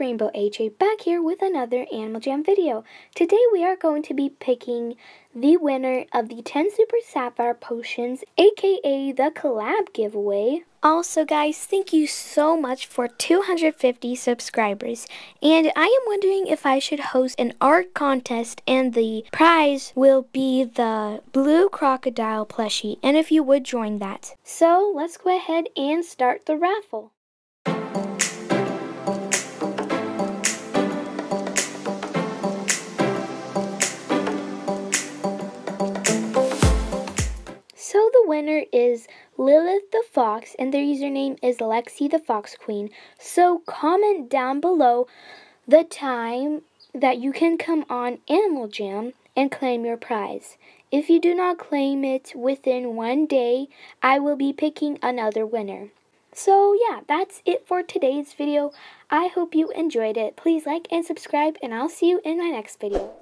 Rainbow AJ back here with another Animal Jam video. Today we are going to be picking the winner of the 10 Super Sapphire Potions, aka the collab giveaway. Also guys, thank you so much for 250 subscribers. And I am wondering if I should host an art contest and the prize will be the blue crocodile plushie and if you would join that. So let's go ahead and start the raffle. So the winner is Lilith the Fox, and their username is Lexi the Fox Queen. So comment down below the time that you can come on Animal Jam and claim your prize. If you do not claim it within one day, I will be picking another winner. So yeah, that's it for today's video. I hope you enjoyed it. Please like and subscribe, and I'll see you in my next video.